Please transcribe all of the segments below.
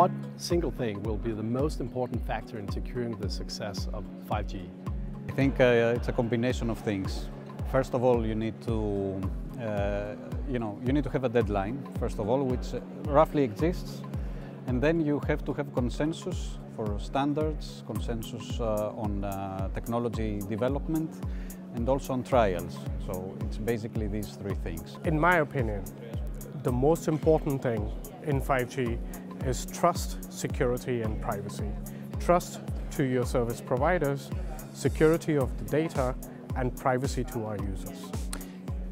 what single thing will be the most important factor in securing the success of 5G? I think uh, it's a combination of things. First of all, you need to, uh, you know, you need to have a deadline, first of all, which roughly exists. And then you have to have consensus for standards, consensus uh, on uh, technology development, and also on trials. So it's basically these three things. In my opinion, the most important thing in 5G is trust, security and privacy. Trust to your service providers, security of the data and privacy to our users.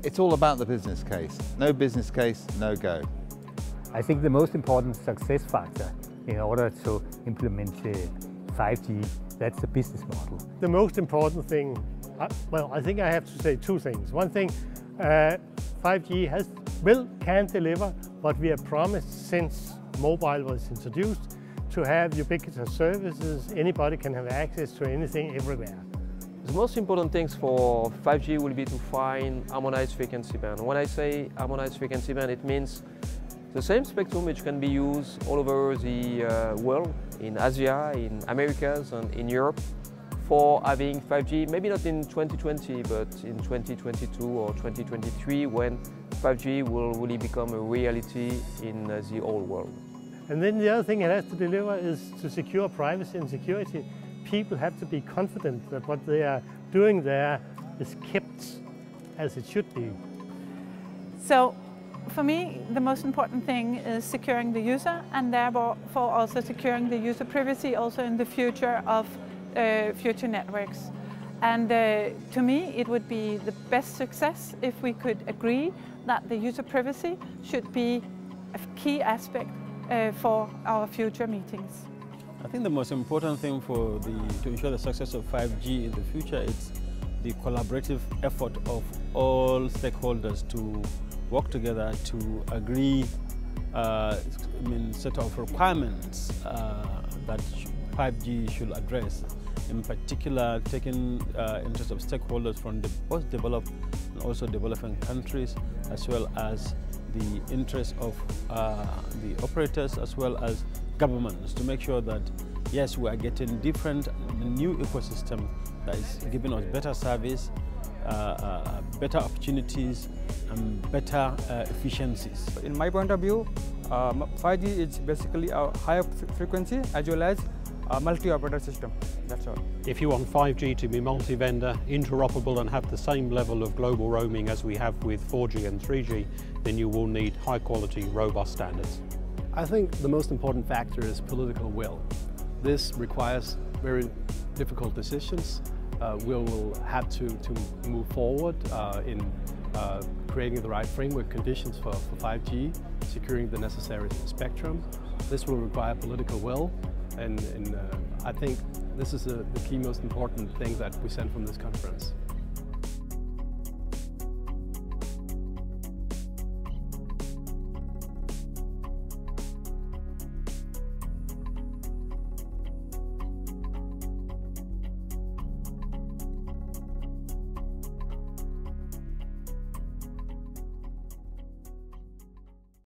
It's all about the business case. No business case, no go. I think the most important success factor in order to implement 5G, that's the business model. The most important thing, uh, well, I think I have to say two things. One thing, uh, 5G has, will, can deliver what we have promised since mobile was introduced to have ubiquitous services. Anybody can have access to anything everywhere. The most important things for 5G will be to find harmonized frequency band. When I say harmonized frequency band, it means the same spectrum which can be used all over the uh, world, in Asia, in Americas and in Europe for having 5G, maybe not in 2020, but in 2022 or 2023 when 5G will really become a reality in uh, the whole world. And then the other thing it has to deliver is to secure privacy and security. People have to be confident that what they are doing there is kept as it should be. So for me, the most important thing is securing the user and therefore also securing the user privacy also in the future of uh, future networks. And uh, to me, it would be the best success if we could agree that the user privacy should be a key aspect uh, for our future meetings. I think the most important thing for the, to ensure the success of 5G in the future is the collaborative effort of all stakeholders to work together to agree uh, I mean, set of requirements uh, that 5G should address. In particular, taking uh, interest of stakeholders from the both developed and also developing countries, as well as the interests of uh, the operators as well as governments to make sure that yes, we are getting different new ecosystem that is giving us better service, uh, uh, better opportunities and better uh, efficiencies. In my point of view, 5G is basically a higher frequency as well as a multi-operator system. That's all. If you want 5G to be multi-vendor, interoperable and have the same level of global roaming as we have with 4G and 3G, then you will need high quality, robust standards. I think the most important factor is political will. This requires very difficult decisions. Uh, we will have to, to move forward uh, in uh, creating the right framework conditions for, for 5G, securing the necessary spectrum. This will require political will and, and uh, I think this is a, the key most important thing that we sent from this conference.